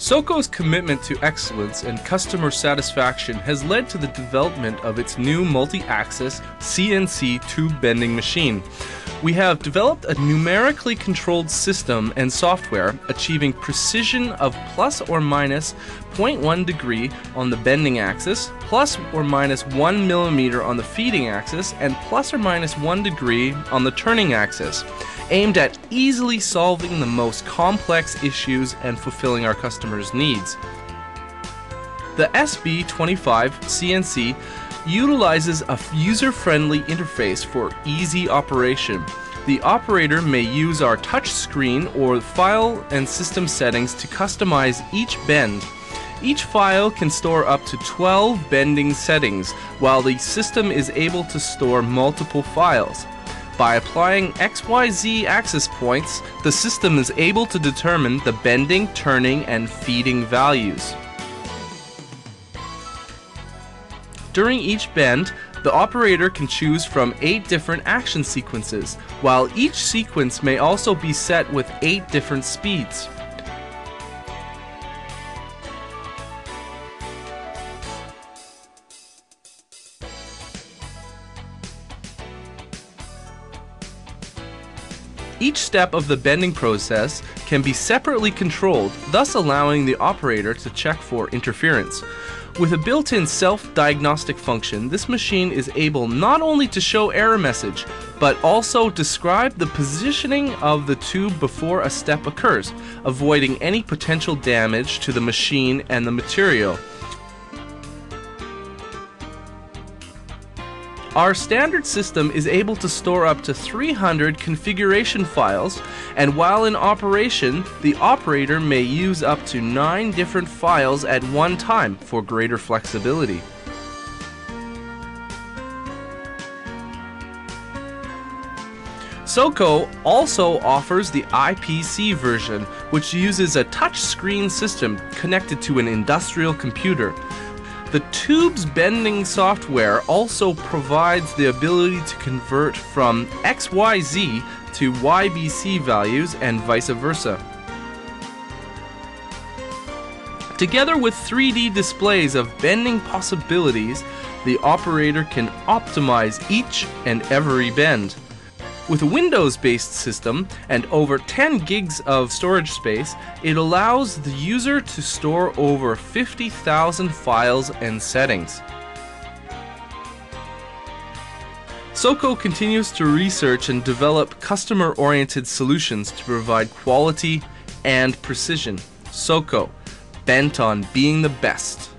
SOCO's commitment to excellence and customer satisfaction has led to the development of its new multi-axis CNC tube bending machine. We have developed a numerically controlled system and software achieving precision of plus or minus 0.1 degree on the bending axis, plus or minus 1 millimeter on the feeding axis, and plus or minus 1 degree on the turning axis aimed at easily solving the most complex issues and fulfilling our customers' needs. The SB25 CNC utilizes a user-friendly interface for easy operation. The operator may use our touch screen or file and system settings to customize each bend. Each file can store up to 12 bending settings, while the system is able to store multiple files. By applying XYZ axis points, the system is able to determine the bending, turning, and feeding values. During each bend, the operator can choose from 8 different action sequences, while each sequence may also be set with 8 different speeds. Each step of the bending process can be separately controlled, thus allowing the operator to check for interference. With a built-in self-diagnostic function, this machine is able not only to show error message, but also describe the positioning of the tube before a step occurs, avoiding any potential damage to the machine and the material. Our standard system is able to store up to 300 configuration files, and while in operation, the operator may use up to 9 different files at one time for greater flexibility. SOCO also offers the IPC version, which uses a touchscreen system connected to an industrial computer. The tube's bending software also provides the ability to convert from XYZ to YBC values and vice versa. Together with 3D displays of bending possibilities, the operator can optimize each and every bend. With a Windows-based system and over 10 gigs of storage space, it allows the user to store over 50,000 files and settings. SOCO continues to research and develop customer-oriented solutions to provide quality and precision. SOCO, bent on being the best.